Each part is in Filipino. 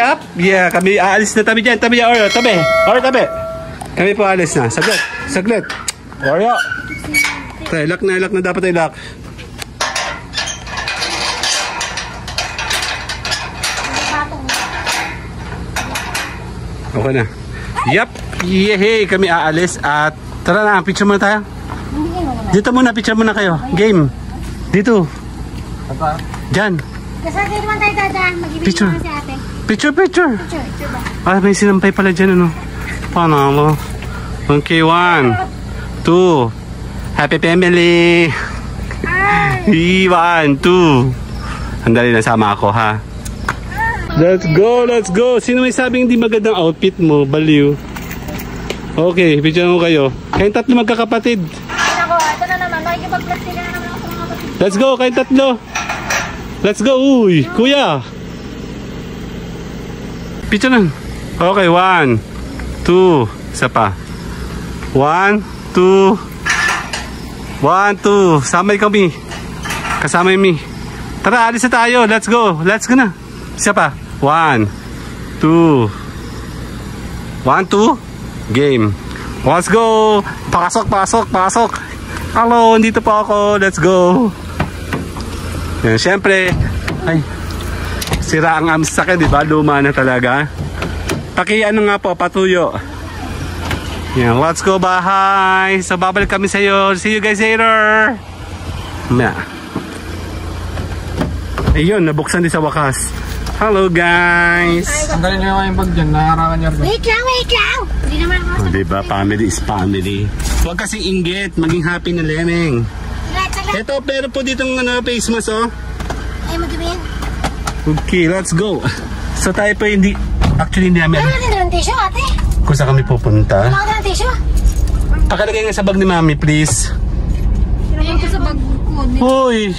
Yup. Yeah, kami aalis na tabi dyan. Tabi dyan, Oreo. Tabi. Oreo, tabi. Kami po aalis na. Saglit. Saglit. Oreo. Tayo, lock na, lock na. Dapat ay lock. Okay na. Yup. Yehey, kami aalis at tara na, picture muna tayo. Dito muna, picture muna kayo. Game. Dito. Diyan. Kasi naman tayo dada, Picture. Picture, picture. Picture, picture ba? Ah, may sinampay pala dyan, ano? Panalo. Okay, one, two. Happy family. Ay! One, two. Andali na sama ako, ha? Let's go, let's go. Sino may sabing hindi magandang outfit mo? Baliw. Okay, picture mo kayo. Kayong tatlo magkakapatid. Ako, ito na naman, makikipag-plastic na naman ako sa mga kapatid. Let's go, kayong tatlo. Let's go, uy. Kuya. Picture lang. Okay, one, two. Isa pa. One, two. One, two. Samay kami. Kasama me. Tara, alis na tayo. Let's go. Let's go na. Isa pa. One, two. One, two. Game. Let's go. Pasok, pasok, pasok. Hello, dito po ako. Let's go. Yan, syempre, ay, sira ang arms sa akin, di ba? Luma na talaga. Paki ano nga po, patuyo. Yan, let's go bahay. So, babalik kami sa iyo. See you guys later. Na. Ayun, nabuksan din sa wakas. Hello guys. Sandali nyo yung bag dyan, naharangan niya rin. Wait lang, wait lang! Hindi naman ako Oh, di ba? Family is family. Huwag kasing inggit. Maging happy na lemeng. Ito, pero po ditong ano, face mask, oh. Ay, mag-ibig. Okay, let's go. So tayo po hindi, actually hindi namin Ano natin ng tissue, ate? kung saan kami pupunta. Kailangan ka ng tissue? Pakalagay nga sa bag ni mami, please. Ayun ko sa bag ko. Hoy!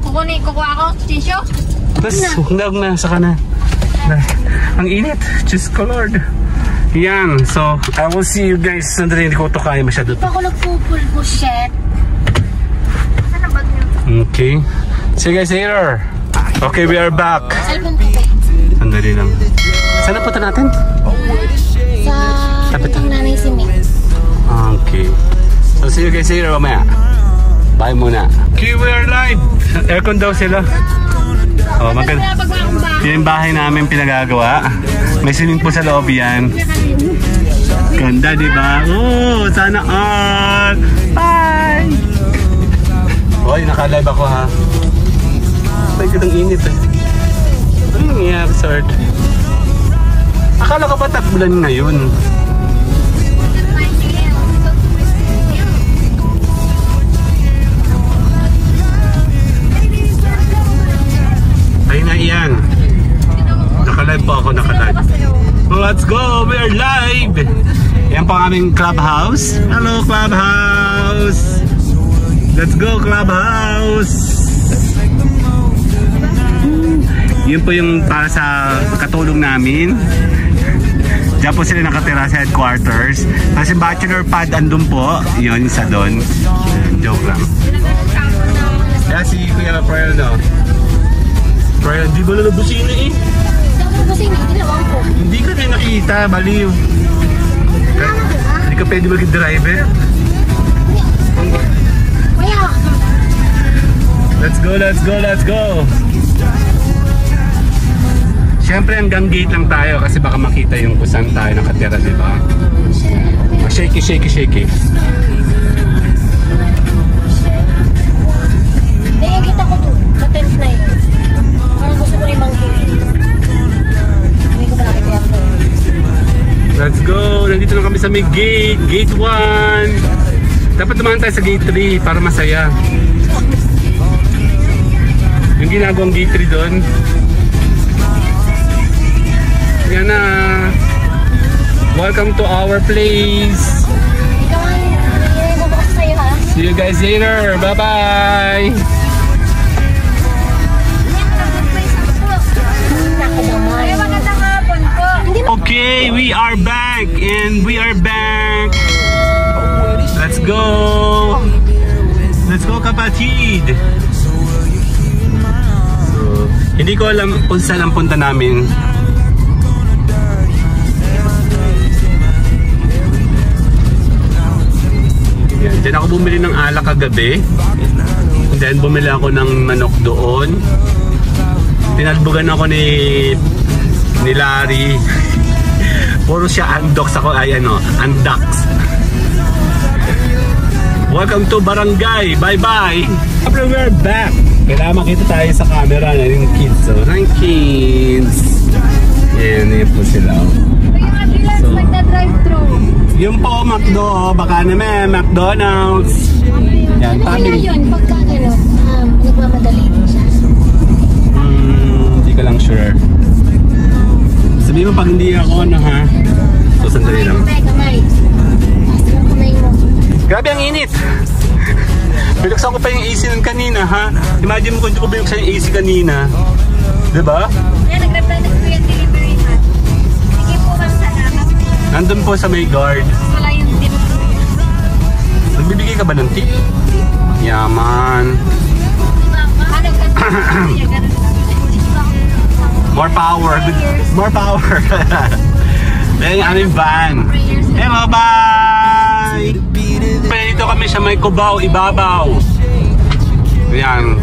Kukunin, kukuha ako tissue. Tapos, huwag na, huwag na, saka na. Na- Ang init. Diyos ko, Lord. Yan, so, I will see you guys. Sandali, hindi ko ito kaya masyado. Pa ako nagpupulbo, shit. Okay. See you guys later. Okay, we are back. Sandali lang. Saan na punta natin? Sa Tapit itong nanay si Mick. Okay. So, see you guys later mamaya. Bye muna. Okay, we are live. Aircon daw sila. Oh, maganda. Yan yung bahay namin pinagagawa. May swimming pool sa loob yan. Ganda, di ba? Oh, sana all. Bye! Hoy, naka-live ako ha. Ay, gandang init eh. Ano nangyayari, sir? Akala ko ba takbulan ngayon? Naka-live po ako, naka-live. Let's go! We are live! Yan po aming clubhouse. Hello, clubhouse! Let's go, clubhouse! Yun po yung para sa katulong namin. Diyan po sila nakatira sa headquarters. Tapos yung bachelor pad andun po. Yun, isa doon. Joke lang. Kaya si Kuya Prayo, no? Prayo, di ba na busina eh? Kasi hindi ginawang ko. Hindi ka na nakita, baliw. Hindi ka pwede mag-driver. Kaya, Let's go, let's go, let's go! Siyempre hanggang gate lang tayo kasi baka makita yung kung saan tayo nakatira, di ba? Shaky, shaky, shaky. Let's go! Nandito na kami sa may gate, gate 1. Dapat dumaan tayo sa gate 3 para masaya. Yung ginagawang gate 3 doon. Yan na. Welcome to our place. See you guys later. Bye-bye. Okay, we are back. and we are back. Let's go. Let's go kapatid. So, hindi ko alam kung saan ang punta namin. Yan, dyan ako bumili ng alak kagabi. And then bumili ako ng manok doon. Tinalbugan ako ni ni Larry. Puro siya undox ako ay ano, undox. Welcome to Barangay. Bye-bye. After we're back. Kailangan makita tayo sa camera na yung kids. So, hi kids. Yan, yan po sila. oh. Yung ambulance, So- magda-drive-thru. Yung po, McDo. oh. Baka naman, McDonald's. Yan, Ano kaya yun? Pagka gano'n, um, nagmamadali siya. Hmm, hindi ka lang sure. Sabihin mo pag hindi ako, ano ha? So, sandali lang. Grabe ang init! Binuksan ko pa yung AC nun kanina, ha? Imagine mo kung hindi ko binuksan yung AC kanina. Diba? Kaya nag-reply na po yung delivery na. Sige po, ma'am, salamat. Nandun po sa may guard. Wala yung tip. Nagbibigay ka ba ng tip? Yaman. More power. More power. Ayan yung aming van. Hello, bye! Dito kami sa may Cubao, Ibabaw. Ayan.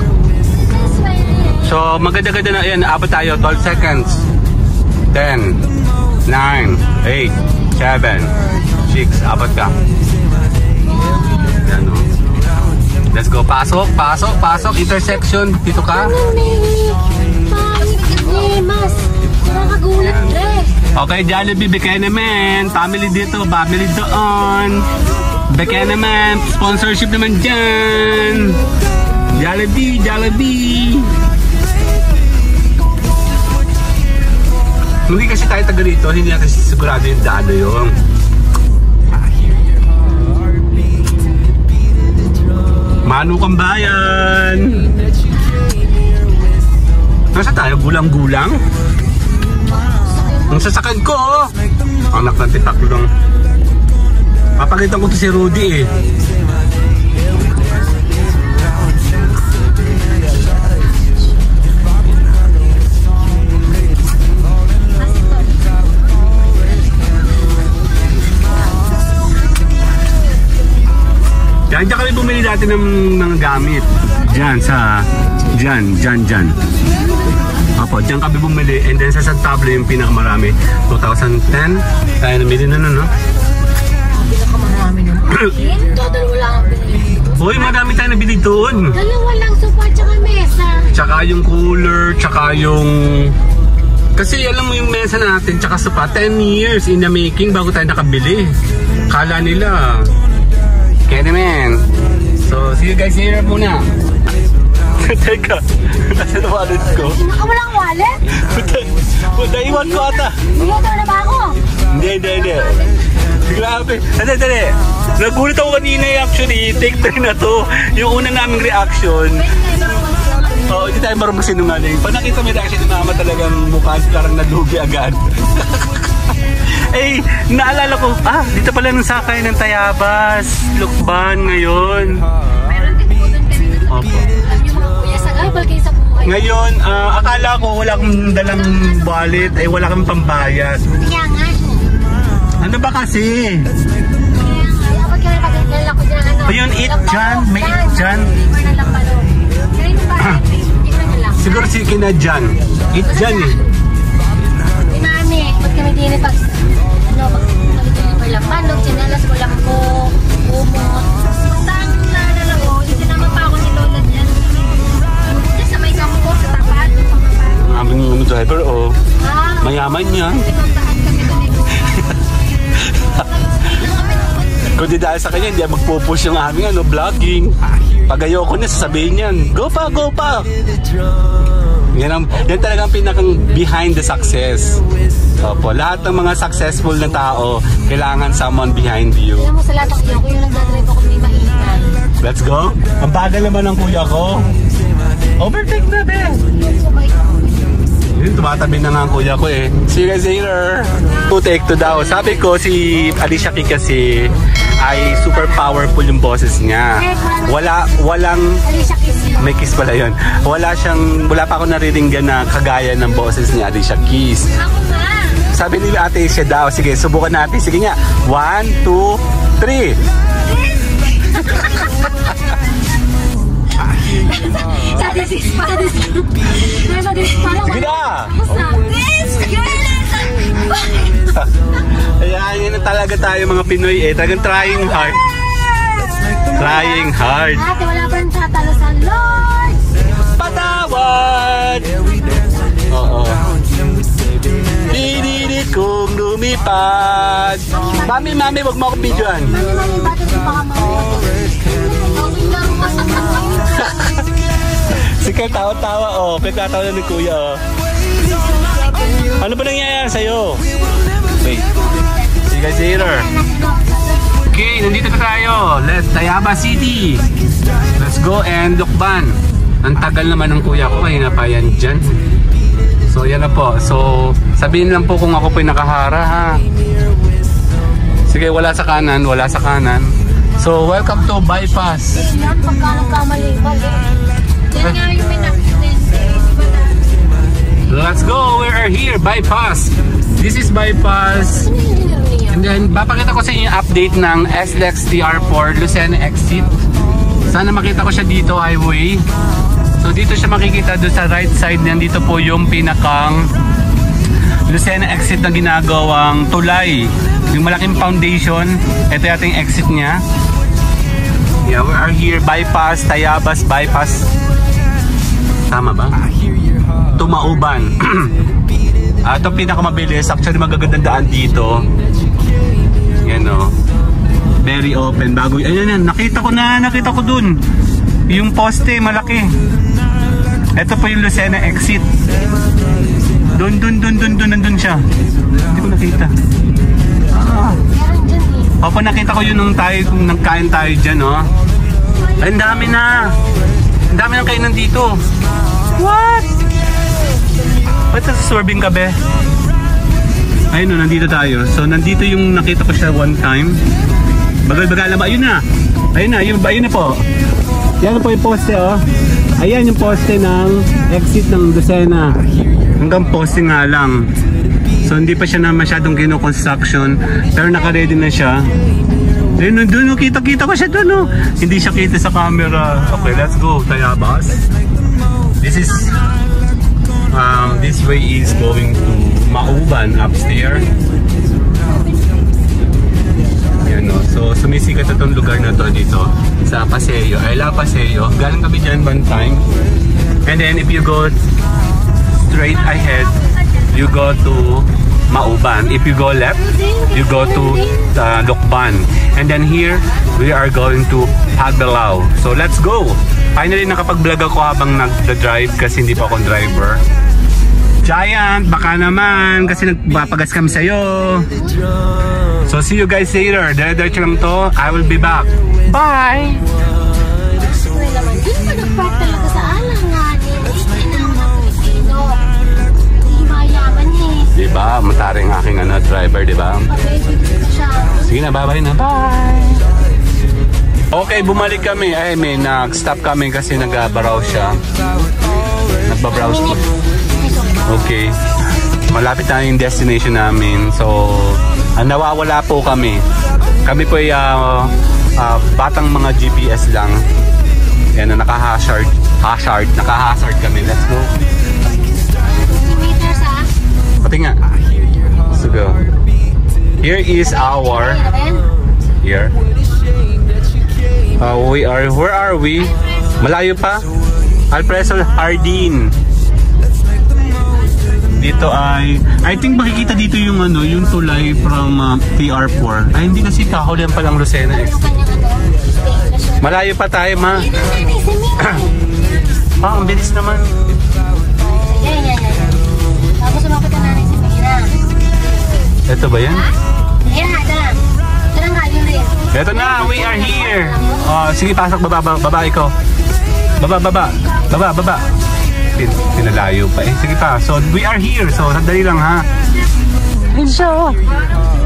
So, maganda-ganda na. Ayan, abot tayo. 12 seconds. 10, 9, 8, 7, 6. Abot ka. Ayan, oh. Let's go. Pasok, pasok, pasok. Intersection. Dito ka. Mas, nakakagulat, Dre. Okay, Jollibee, bigay. Family dito, family doon. Bigay. Sponsorship naman dyan. Jollibee, Jollibee. Hindi kasi tayo taga rito, hindi na kasi sigurado yung na yun. Manu kang bayan. Nasa tayo, gulang-gulang? Ang sasakyan ko, oh. Anak ng titaklong. Papakita ko to si Rudy eh. Diyan, diyan kami bumili dati ng mga gamit. Diyan sa... Diyan, diyan, diyan. Apo, diyan kami bumili and then sa San Pablo yung pinakamarami. 2010, tayo namili na nun, no? Pinakamarami naman. Total wala kang binili. Uy, marami tayo nabili doon. Dalawa lang sofa tsaka mesa. Tsaka yung cooler, tsaka yung... Kasi alam mo yung mesa natin, tsaka sopa, 10 years in the making bago tayo nakabili. Kala nila. Kaya naman. So, see you guys here muna. Teka, nasa na wallet ko? Naka wallet? Puta, iwan ko ata. Bumota na ba ako? Hindi, hindi, hindi. Grabe. Dali, dali. Nagulat ako kanina actually. Take 3 na to. Yung una naming reaction. Oo, hindi tayo marunong sinungaling. Pag nakita mo yung reaction ni mama talagang mukha parang nalugi agad. eh, naalala ko, ah, dito pala nung sakay ng Tayabas. Lukban ngayon. Meron din po doon kanina. Opo. Yung mga kuya sa gabal kayo sa. Ngayon, ah, akala ko wala kang dalang wallet, eh wala kang pambayad. Kaya nga. Ano ba kasi? Dyan. Ano, Ayun, eat dyan. May eat dyan. Siguro si Kina Jan. Eat Jan eh. Mami, pag kami din pag ano, pag kami din pa lang panog, chinelas ko lang po, umot. Mga driver, oh. Mayaman yan. pinuntahan kami doon ni Lola. Kung di dahil sa kanya, hindi magpo-push yung aming ano, vlogging. Pag ayoko na, sasabihin yan, go pa, go pa. Yan, ang, yan talagang pinakang behind the success. Opo, lahat ng mga successful na tao, kailangan someone behind you. Alam mo sa lahat ng iyo ko, yung nagdadrive ako may maingay. Let's go. Ang bagal naman ng kuya ko. Overtake na, be. Yun, tumatabi na nga ang kuya ko eh. See you guys later. Two take two daw. Sabi ko si Alicia Key kasi ay super powerful yung boses niya. Wala, walang may kiss pala yun. Wala siyang, wala pa ako nariringgan na kagaya ng boses ni Alicia Keys. Sabi ni Ate siya daw, sige, subukan natin. Sige nga. One, two, three. Sadis pa. May sadis pa lang. Sige na. Tapos. Ayan, yun talaga tayo mga Pinoy eh. Talagang trying hard. Trying hard. Ate, wala pa rin tatalo sa Lord. Patawad! Oo. Pinilit kong lumipad. Mami, mami, wag mo akong videoan. Mami, mami, bakit yung baka mawala? Open sa Sige, tawa-tawa oh. Pinagtatawa na ni kuya oh. Ano ba nangyayari sa'yo? Wait. See you guys later. Okay, nandito na tayo. Let's Tayaba City. Let's go and Lukban. Ang tagal naman ng kuya ko. Kanina pa yan dyan. So, yan na po. So, sabihin lang po kung ako po'y nakahara ha. Sige, wala sa kanan. Wala sa kanan. So, welcome to Bypass. Yan, pagka nagkamali, bali. Let's go! We are here, Bypass. This is Bypass. Ano? And then, papakita ko sa inyo yung update ng SLEX TR4 Lucena Exit. Sana makita ko siya dito, highway. So, dito siya makikita doon sa right side. Nandito po yung pinakang Lucena Exit na ginagawang tulay. Yung malaking foundation. Ito yung exit niya. Yeah, we are here. Bypass, Tayabas, Bypass. Tama ba? Tumauban. Ah, ito pinakamabilis. Actually, magagandang daan dito. Yan o. Very open. Bago, ayun yan. Nakita ko na. Nakita ko dun. Yung poste, malaki. Ito po yung Lucena exit. Dun, dun, dun, dun, dun, nandun siya. Hindi ko nakita. Ah. Opo, nakita ko yun nung tayo, kung nagkain tayo dyan, oh. Ang dami na. Dami ng kainan dito. What? Ba't nasa-sorbing ka, be? Ayun, no, nandito tayo. So, nandito yung nakita ko siya one time. Bagal-bagal naman. Ayun na. Ayun na. Ayun, ayun na po. Yan po yung poste, oh. Ayan yung poste ng exit ng Lucena. Hanggang poste nga lang. So hindi pa siya na masyadong gino-construction pero naka-ready na siya. Ayun, nandun, oh, kita-kita ko siya doon, oh. Hindi siya kita sa camera. Okay, let's go, Tayabas. This is, um, this way is going to Mauban upstairs. Ayan, no. So, sumisikat na itong lugar na to dito sa Paseo, ay La Paseo. Galing kami dyan one time. And then, if you go straight ahead, you go to Mauban. If you go left, you go to uh, Lokban. And then here, we are going to Haglao. So, let's go! Finally, nakapag-vlog ako habang nag-drive kasi hindi pa akong driver. Giant, baka naman kasi nagpapagas kami sa'yo. So see you guys later. Dire-diretso lang to. I will be back. Bye! Na, bye-bye na. Bye! Okay, bumalik kami. Ay, may nag-stop kami kasi nag-browse siya. Nagba-browse po. Okay. Malapit na yung destination namin. So, ah, nawawala po kami. Kami po ay ah, ah, batang mga GPS lang. Yan na naka-hazard. Hazard. Naka-hazard kami. Let's go. 50 meters. Pati nga. Let's go. Here is our... Here. Uh, we are... Where are we? Malayo pa? Alpreso Hardin. Dito ay... I think makikita dito yung ano, yung tulay from uh, TR4. Ay, hindi kasi kahulihan pa lang Lucena station. Malayo pa tayo, ma. Ah, ang bilis naman. Yan, yan, yan. Tapos sumakot na namin si Mira. Ito ba yan? Ayan, ito na. We are here. Oh, sige, pasok baba, baba, baba ikaw. Baba, baba. Baba, baba. pin pinalayo pa. Eh, sige pa. So, we are here. So, sandali lang ha.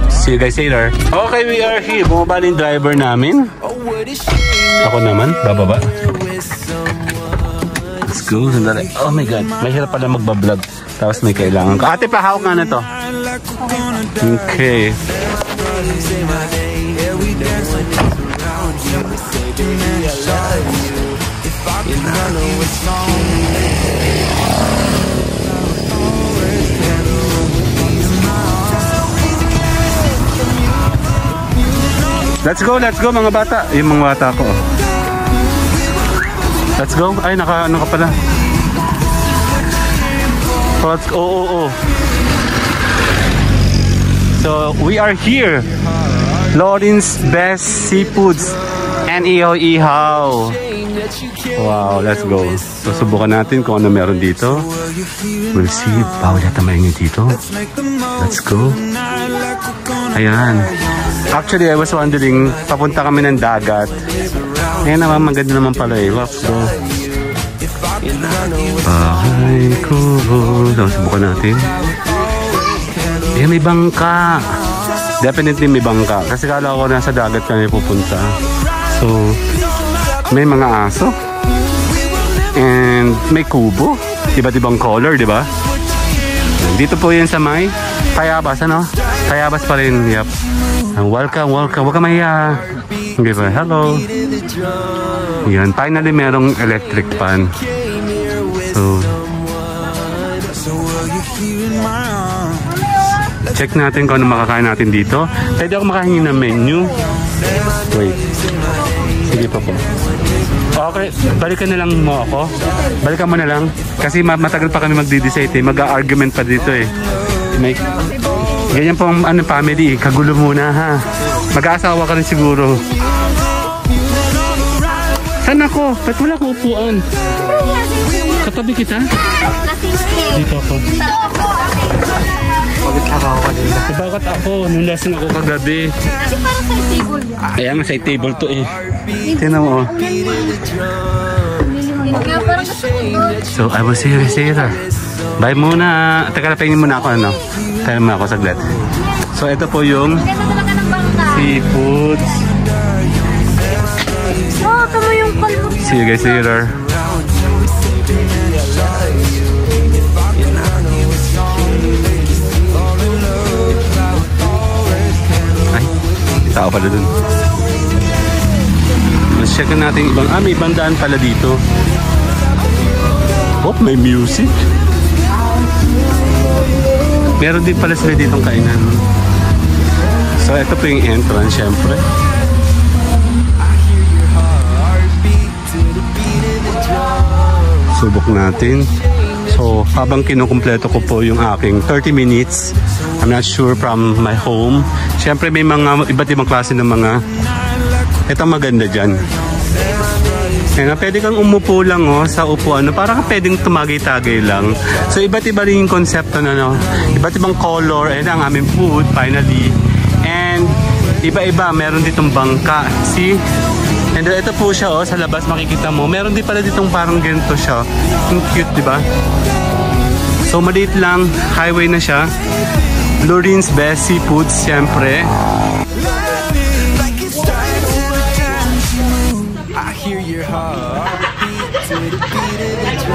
See you guys later. Okay, we are here. Bumaba na yung driver namin. Ako naman, bababa. Go, sandali. Oh my God, mahirap pala magbablog. Tapos may kailangan ko. Ate, pahawak nga na to. Okay. Let's go, let's go mga bata. Yung mga bata ko. Let's go. Ay, naka, ano ka pala. Let's go. Oh, oh, oh. So, we are here. Lawrence Best Seafoods Ihaw Ihaw. Wow, let's go. So, subukan natin kung ano meron dito. We'll see. Bawal yata maingin dito. Let's go. Ayan. Actually, I was wondering, papunta kami ng dagat. Ayan naman, maganda naman pala eh. Let's go. Bahay ko. So, subukan natin. Eh, may bangka. Definitely may bangka. Kasi kala ko nasa dagat kami pupunta. So, may mga aso. And may kubo. Iba't ibang color, di ba? Dito po yan sa may Tayabas, ano? Tayabas pa rin, yep. Welcome, welcome. Ka mahiya. Okay ba? Hello. Yan, finally merong electric fan. So, check natin kung ano makakain natin dito. Pwede ako makahingi ng menu. Wait. Sige pa po. Okay, balikan na lang mo ako. Balikan mo na lang. Kasi ma- matagal pa kami magdi-decide eh. Mag-argument pa dito eh. May... Ganyan po ang ano, family. Kagulo muna ha. Mag-aasawa ka rin siguro. Saan ako? Ba't wala akong upuan? Katabi kita? Dito ako. Eh, bakit ako? Nung lasing ako kagabi. Kasi parang sa table yan. Kaya nga sa table to eh. Tingnan mo. oh. So, I will see you later. Bye muna. Teka, pahingin muna ako ano. Kaya mo ako saglit. So, ito po yung seafoods. See you guys later. Ay, tao pala dun. Let's check natin ibang, ah may ibang daan pala dito. Oh, may music. Meron din pala sila ditong kainan. So, ito po yung entrance, syempre. Subok natin. So, habang kinukumpleto ko po yung aking 30 minutes, I'm not sure from my home. Siyempre, may mga iba't ibang klase ng mga ito maganda dyan. Kaya pwede kang umupo lang oh, sa upuan. No? Parang pwedeng tumagay-tagay lang. So, iba't iba rin yung konsepto na, no? Iba't ibang color. Ayan ang aming food, finally. And, iba-iba. Meron ditong bangka. See? And then, ito po siya, oh, sa labas makikita mo. Meron din pala ditong parang ganito siya. Ang cute, di ba? So, maliit lang. Highway na siya. Lorenz Best Seafoods, siyempre. I hear your the beat the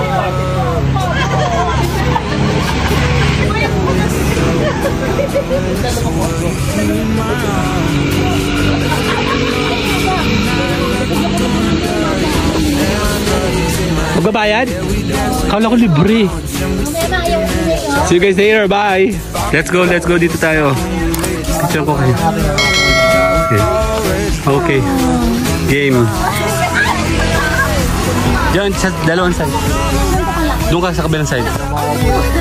drum. Magbabayad? Kala ko libre. See you guys later. Bye. Let's go, let's go. Dito tayo. Picture ko kayo. Okay. Okay. Game. Diyan, sa dalawang side. Doon ka sa kabilang side.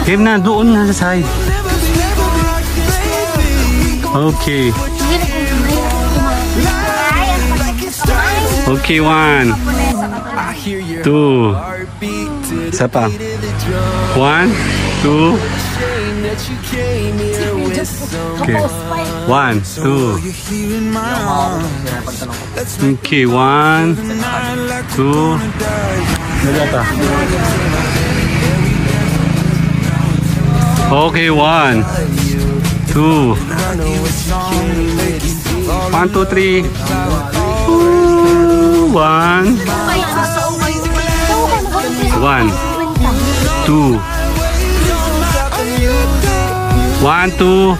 Game na, doon na sa side. Okay. Okay, one, two, Ça. One, two. Okay. One, two. Okay, one, two. Okay, one, two. One, two, three. Ooh, one. One, two, one, two.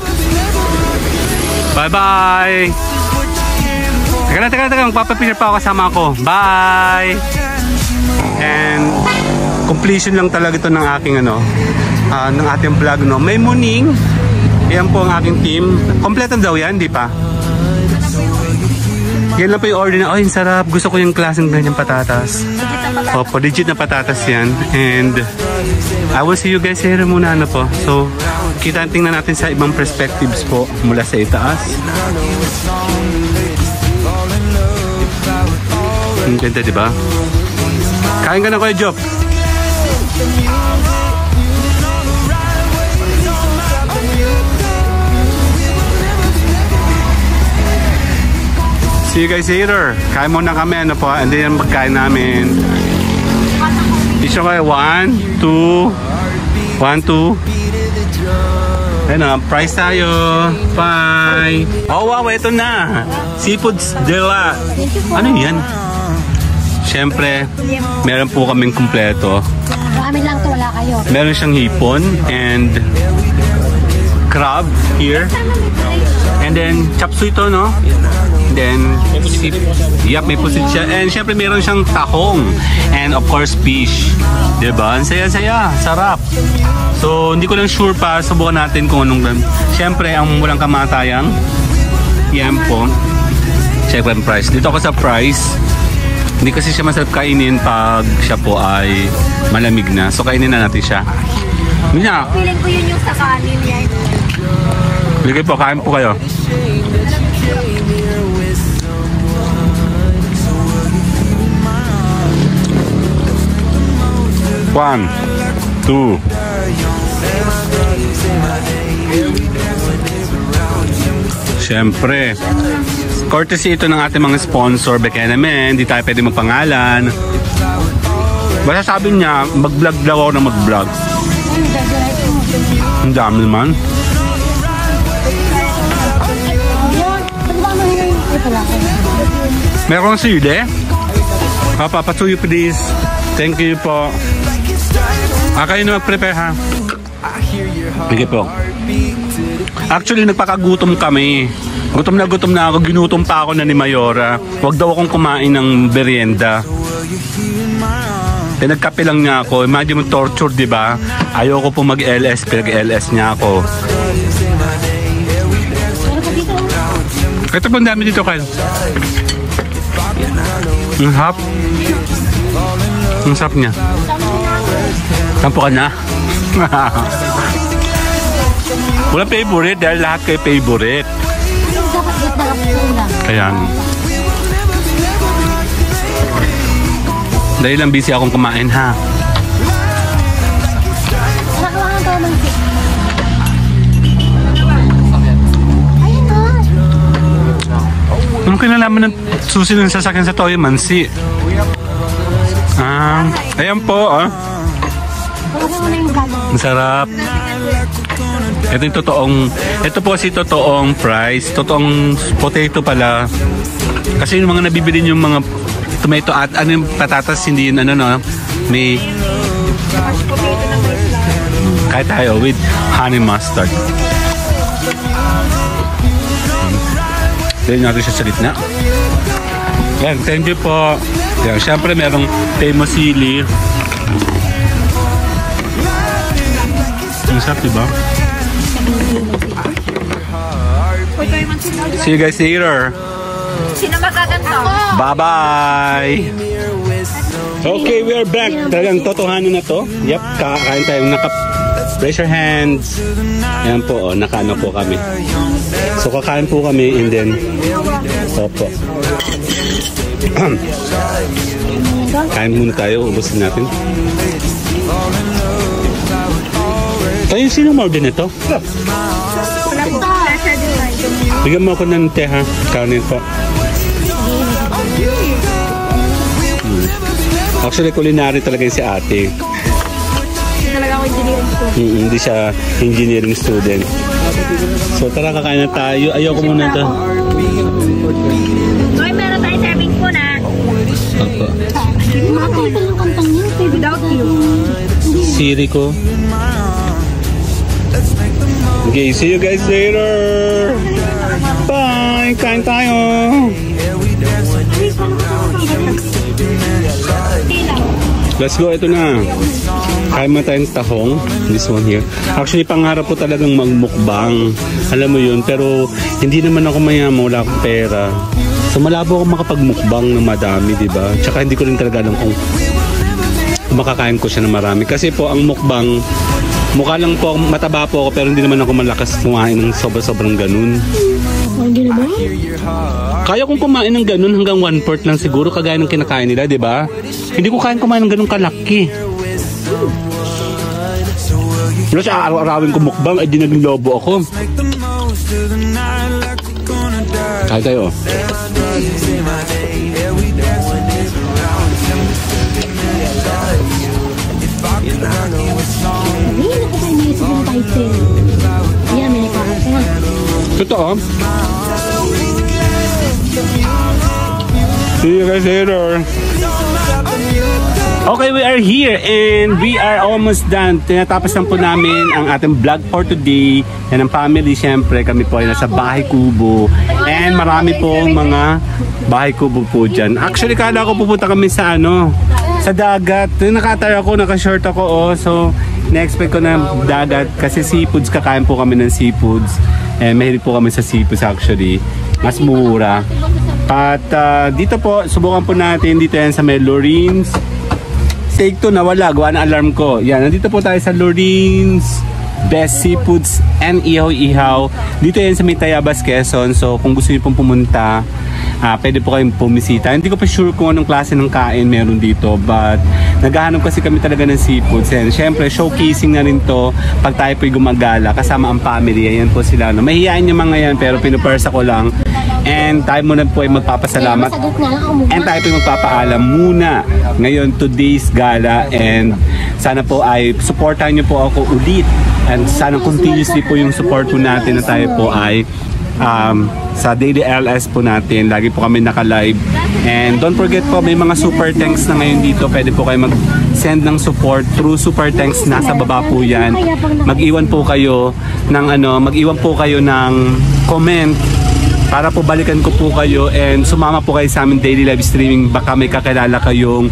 Bye-bye. Teka lang, teka lang, teka. Magpapapicture pa ako kasama ko. Bye! And completion lang talaga ito ng aking ano, ah, ng ating vlog no. May muning. Yan po ang aking team. Kompleto daw yan, di pa? Yan lang po yung order na, oh, yung sarap. Gusto ko yung klaseng ganyang patatas. Opo, legit na patatas yan. And I will see you guys here muna ano po. So, kita tingnan natin sa ibang perspectives po mula sa itaas. Ang ganda, di ba? Kain ka na, Kuya Job. See you guys later. Kain muna kami, ano po. And then magkain namin. Isyo kayo. One, two. One, two. Ayun na, price tayo. Bye. Oh, wow, ito na. Seafoods Dela. Ano yan? Siyempre, meron po kaming kumpleto. Amin lang to, wala kayo. Meron siyang hipon and crab here. And then, chop suey to, no? And then, yep, may pusit siya. And syempre, meron siyang tahong. And of course, fish. Diba? Ang saya-saya. Sarap. So, hindi ko lang sure pa. Subukan natin kung anong... Syempre, ang walang kamatayang. Yan po. Syempre, ang price. Dito ako sa price. Hindi kasi siya masarap kainin pag siya po ay malamig na. So, kainin na natin siya. Mina, Feeling ko yun yung sa kanin yan. Bigay po, kain po kayo. One, two. Siyempre, courtesy ito ng ating mga sponsor, Bekenamen, hindi tayo pwede magpangalan. Basta sabi niya, mag-vlog daw ako na mag-vlog. Ang dami naman. Meron sili? Papa, patuyo please. Thank you po. Ah, kayo na mag-prepare ha. Sige po. Actually, nagpakagutom kami. Gutom na gutom na ako. Ginutom pa ako na ni Mayora. Huwag daw akong kumain ng merienda. Eh, nagkape lang niya ako. Imagine mo torture, di ba? Ayoko po mag-LS, pinag-LS niya ako. Ito po ang dami dito, Kyle. Ang hap. Ang sarap niya. Sampo ka na. Wala favorite dahil lahat kayo favorite. dapat na. Ayan. Dahil lang busy akong kumain ha. Nakakuha ng tao ng sik. Ayun na. Anong kinalaman ng susi ng sasakyan sa Toyo Mansi? Ah, ayan po ah. Ang sarap. Ito yung totoong, ito po si totoong price, totoong potato pala. Kasi yung mga nabibili yung mga tomato at ano yung patatas, hindi yun ano no, may kahit tayo with honey mustard. Dahil natin siya sa gitna. Yan, thank you po. Yan, syempre merong famous Ang sarap, diba? See you guys later. Sino magkakanta? Bye-bye! Okay, we are back. Talagang totohanan na to. Yep, kakain tayo. Naka, raise your hands. Yan po, oh, nakaano po kami. So, kakain po kami and then, opo. Kain muna tayo, ubusin natin. Kayo, sino mo din ito? Bigyan mo ako ng te ha. Kanin po. Hmm. Actually, culinary talaga yung si ate. talaga ako engineering student. Mm, hindi siya engineering student. So tara kakain na tayo. Ayoko muna to. Okay, meron tayo serving po na. Opo. Pa yung kantang yun. Without you. Siri ko. Okay, see you guys later. Bye! Kain tayo! Let's go, ito na. Kain mo tayong tahong. This one here. Actually, pangarap ko talagang magmukbang. Alam mo yun, pero hindi naman ako mayaman, wala akong pera. So malabo ako makapagmukbang ng madami, di ba? Tsaka hindi ko rin talaga alam kung makakain ko siya ng marami. Kasi po, ang mukbang, mukha lang po, mataba po ako, pero hindi naman ako malakas kumain ng sobra-sobrang ganun. Kaya kong kumain ng ganun hanggang one fourth lang siguro, kagaya ng kinakain nila, di ba? Hindi ko kaya kumain ng ganun kalaki. Wala siya araw-arawin ko mukbang, ay di naging lobo ako. Kaya tayo. Yung title. Yan, may nakakasa na. Totoo. See you guys later. Okay, we are here and we are almost done. Tinatapos lang po namin ang ating vlog for today. Yan ang family, syempre. Kami po ay nasa Bahay Kubo. And marami po mga Bahay Kubo po dyan. Actually, kala ko pupunta kami sa ano, sa dagat. Nakatara ako, naka-short ako. Oh. So, na-expect ko na dagat kasi seafoods, kakain po kami ng seafoods. Eh, mahilig po kami sa seafoods actually. Mas mura. At ah, dito po, subukan po natin dito yan sa may Loreens. Take 2 nawala, gawa ng alarm ko. Yan, nandito po tayo sa Loreens Best Seafoods and Ihaw Ihaw. Dito yan sa may Tayabas, Quezon. So kung gusto niyo pong pumunta, ah, pwede po kayong pumisita. Hindi ko pa sure kung anong klase ng kain meron dito. But naghahanap kasi kami talaga ng seafoods. And syempre, showcasing na rin to pag tayo po'y gumagala kasama ang family. Ayan po sila. No? Mahihain yung mga yan pero pinupersa ko lang. And tayo muna po ay magpapasalamat. And tayo po magpapaalam muna ngayon today's gala and sana po ay supportahan niyo po ako ulit and sana continuously po yung support po natin na tayo po ay um, sa daily LS po natin. Lagi po kami naka-live. And don't forget po, may mga super thanks na ngayon dito. Pwede po kayo mag-send ng support through super thanks. Nasa baba po yan. Mag-iwan po kayo ng ano, mag-iwan po kayo ng comment para po balikan ko po kayo and sumama po kayo sa amin daily live streaming. Baka may kakilala kayong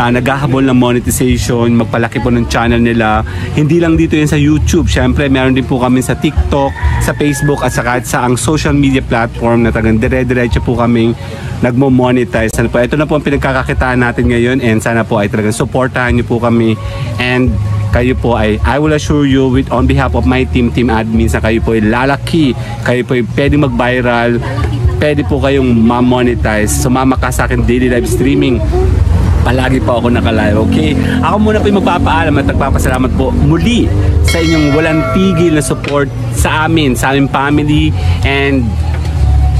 uh, naghahabol ng monetization magpalaki po ng channel nila. Hindi lang dito yan sa YouTube. Syempre meron din po kami sa TikTok sa Facebook at saka sa ang social media platform na tagang dire-diretso po kaming nagmo-monetize. Ano po? Ito na po ang pinagkakakitaan natin ngayon and sana po ay talagang supportahan niyo po kami. And kayo po ay I will assure you with on behalf of my team team admins na kayo po ay lalaki kayo po ay pwedeng mag-viral pwede po kayong ma-monetize sumama ka sa akin daily live streaming. Palagi po ako nakalive okay? Ako muna po yung magpapaalam at nagpapasalamat po muli sa inyong walang tigil na support sa amin sa aming family and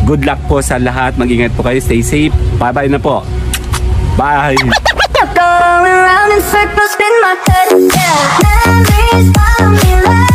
good luck po sa lahat. Mag-ingat po kayo. Stay safe. Bye bye na po. Bye In circles, spin my head. Yeah, memories follow me like